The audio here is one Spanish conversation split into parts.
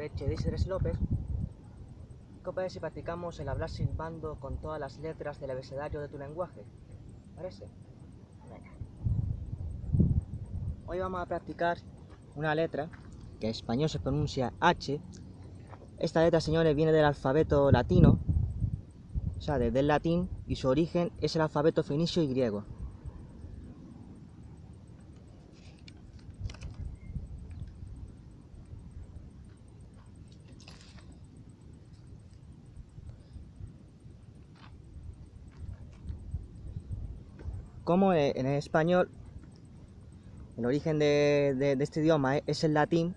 nombre es Chedis López. ¿Qué si practicamos el hablar silbando con todas las letras del abecedario de tu lenguaje? ¿Parece? Venga. Hoy vamos a practicar una letra que en español se pronuncia H. Esta letra, señores, viene del alfabeto latino, o sea, desde el latín, y su origen es el alfabeto fenicio y griego. Como en español el origen de, este idioma es el latín,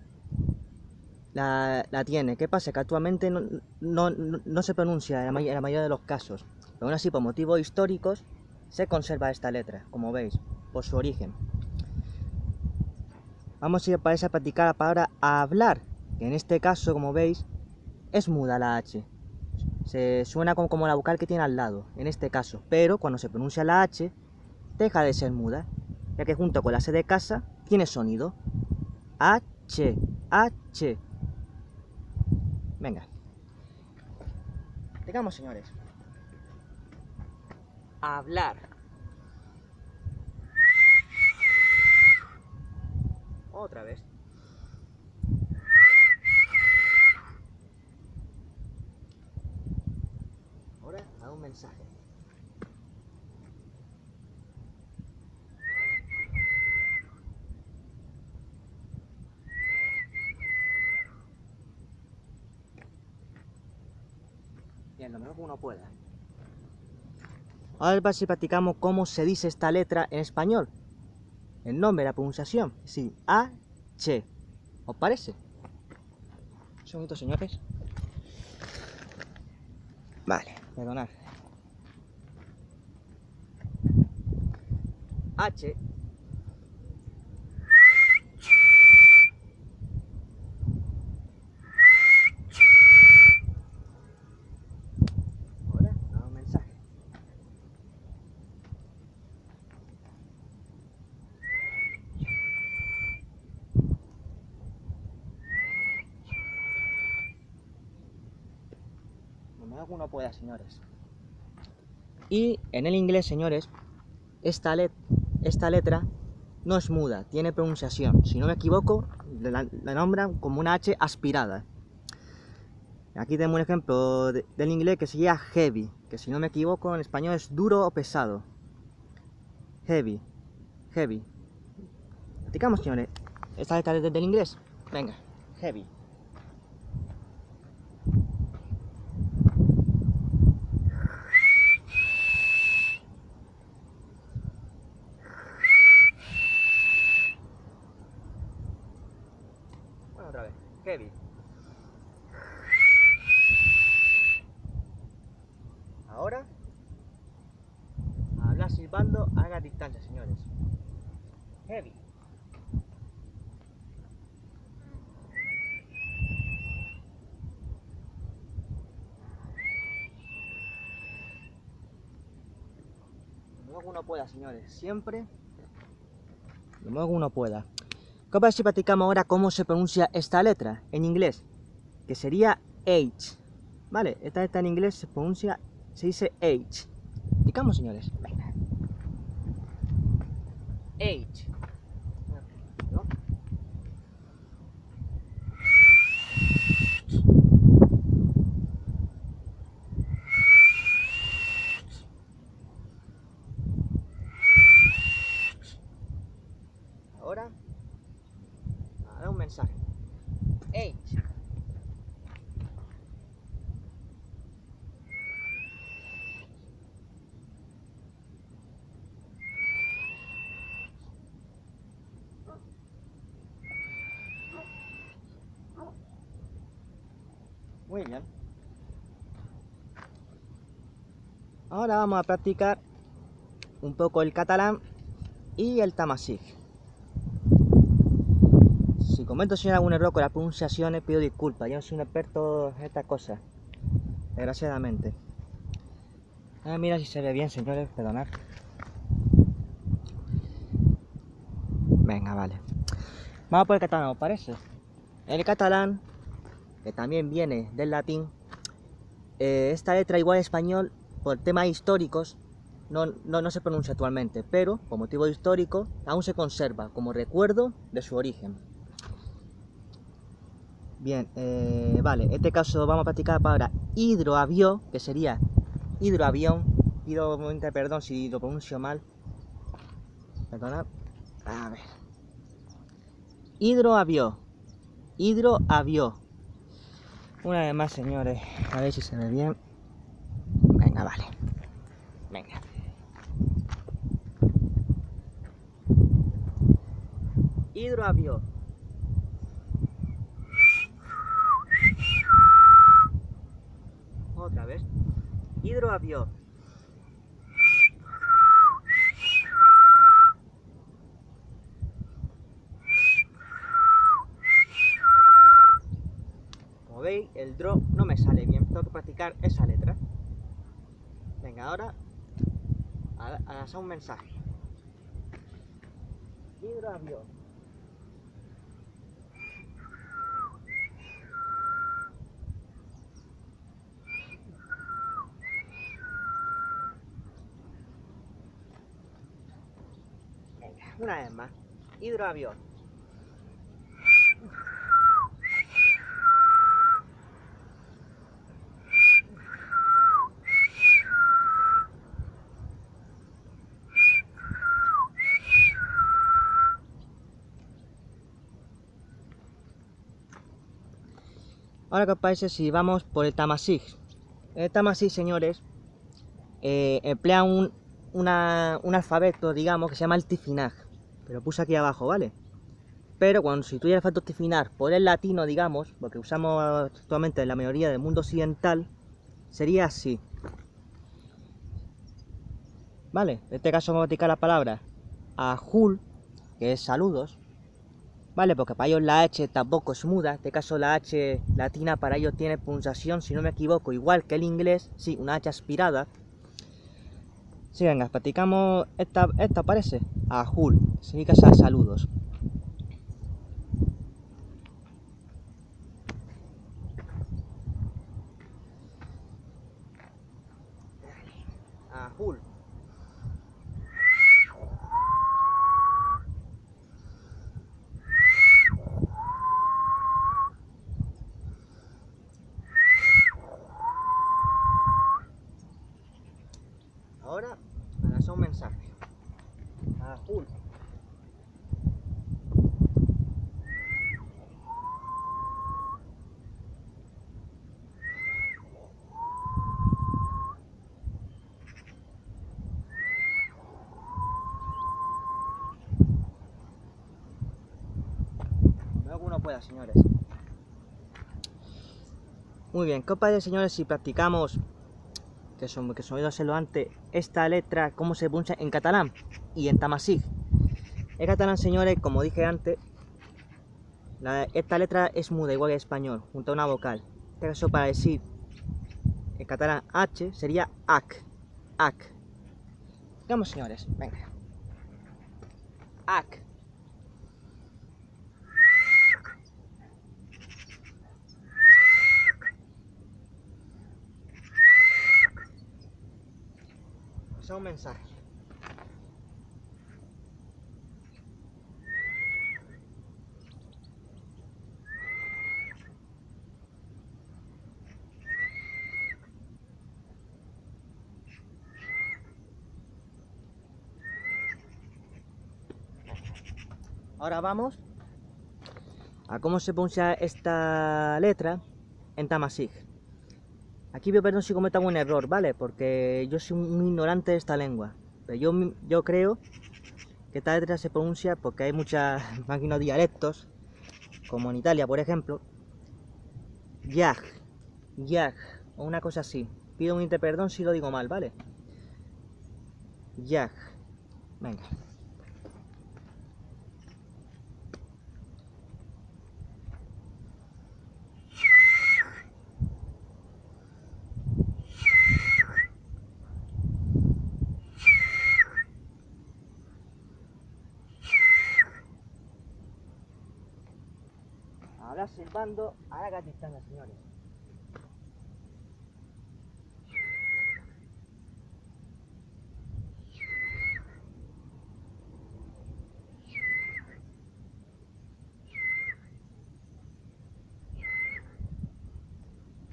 la, tiene. ¿Qué pasa? Que actualmente no, se pronuncia en la, mayoría de los casos. Pero aún así, por motivos históricos, se conserva esta letra, como veis, por su origen. Vamos a ir para esa practicar la palabra hablar, que en este caso, como veis, es muda la H. Se suena como la vocal que tiene al lado, en este caso. Pero cuando se pronuncia la H, deja de ser muda, ya que junto con la C de casa tiene sonido. H, H. Venga. Digamos, señores. Hablar. Otra vez. Ahora a un mensaje. Lo mejor que uno pueda. Ahora si practicamos cómo se dice esta letra en español. El nombre, la pronunciación. Sí, H. ¿Os parece? Un segundito, señores. Vale, perdonad. H uno pueda, señores. Y en el inglés, señores, esta, letra no es muda, tiene pronunciación. Si no me equivoco, la, nombran como una H aspirada. Aquí tenemos un ejemplo del inglés que se llama heavy, que si no me equivoco en español es duro o pesado. Heavy, heavy. Practicamos, señores, esta letra del inglés. Venga, heavy. Ahora, haga distancia, señores. Heavy. Lo que uno pueda, señores. Siempre lo más uno pueda. ¿Qué pasa si practicamos ahora cómo se pronuncia esta letra en inglés? Que sería H. ¿Vale? Esta letra en inglés se pronuncia, se dice H. Practicamos, señores. H. Ahora un mensaje. H. Muy bien. Ahora vamos a practicar un poco el catalán y el tamasig. Si comento si hay algún error con las pronunciaciones, pido disculpas. Yo no soy un experto en estas cosas, desgraciadamente. Ah, mira si se ve bien, señores, perdonad. Venga, vale. Vamos por el catalán, ¿os parece? El catalán que también viene del latín, eh, esta letra igual español, por temas históricos, no, no, se pronuncia actualmente, pero por motivo histórico aún se conserva como recuerdo de su origen. Bien, eh, vale, en este caso vamos a practicar la palabra hidroavión, que sería hidroavión. Pido perdón si lo pronuncio mal. Perdona. A ver. Hidroavión. Hidroavión. Una vez más, señores. A ver si se ve bien. Venga, vale. Venga. Hidroavión. Otra vez. Hidroavión. Veis, el draw no me sale bien. Tengo que practicar esa letra. Venga, ahora a, a un mensaje. Hidroavión. Una vez más. Hidroavión. Ahora os parece si vamos por el Tamasig. El Tamasig, señores, eh, emplea un, un alfabeto, digamos, que se llama el Tifinag. Pero puse aquí abajo, ¿vale? Pero cuando si tuviera falta justificar por el latino, digamos, porque usamos actualmente en la mayoría del mundo occidental, sería así. ¿Vale? En este caso vamos a aplicar la palabra ajul, que es saludos. ¿Vale? Porque para ellos la H tampoco es muda. En este caso la H latina para ellos tiene pronunciación, si no me equivoco, igual que el inglés. Sí, una H aspirada. Sí, venga, practicamos esta, esta parece. Ajul, significa saludos. Ajul. Ahora, a un mensaje. Azul. Veo que uno pueda, señores. Muy bien, copa de señores, si practicamos que son que son oído hacerlo antes, esta letra, cómo se pronuncia en catalán y en tamasí. En catalán, señores, como dije antes, esta letra es muda, igual que en español, junto a una vocal. En este caso, para decir en catalán H sería AC. AC. Vamos, señores, venga. AC. un mensaje. Ahora vamos a cómo se pronuncia esta letra en Tamasig. Aquí pido perdón si cometo un error, ¿vale? Porque yo soy un ignorante de esta lengua. Pero yo, yo creo que esta letra se pronuncia porque hay muchas máquinas dialectos, como en Italia, por ejemplo. Yag, yag, o una cosa así. Pido un perdón si lo digo mal, ¿vale? Yag. Venga. Silbando a largas distancias, señores.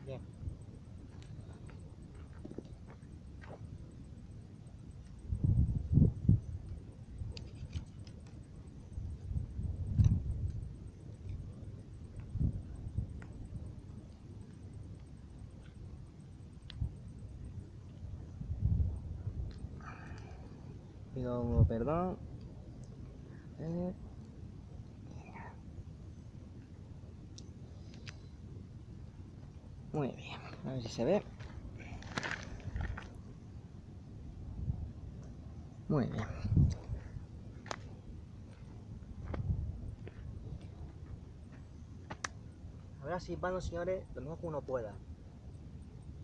Bien. Pido perdón. Muy bien, a ver si se ve. Muy bien. Ahora sí, señores, lo mejor que uno pueda.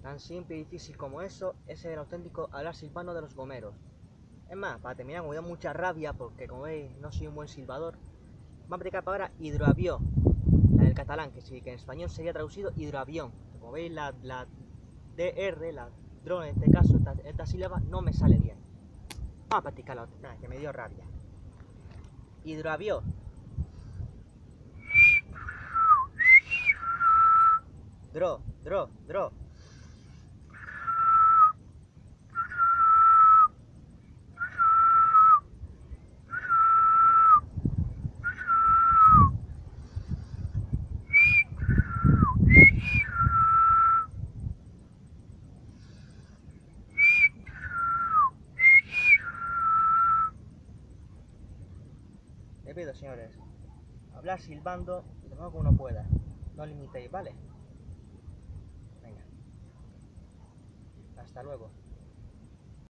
Tan simple y difícil como eso, ese es el auténtico hablar silbano de los gomeros. Es más, para terminar, me da mucha rabia, porque como veis, no soy un buen silbador, vamos a practicar para ahora hidroavión, la del catalán, que sí, que en español sería traducido hidroavión. Como veis, la, la DR, la drone en este caso, esta, esta sílaba, no me sale bien. Vamos a practicar la otra, que me dio rabia. Hidroavión. Dro, dro, dro. Les pido, señores, hablar silbando lo mejor que uno pueda. No limitéis, ¿vale? Venga. Hasta luego.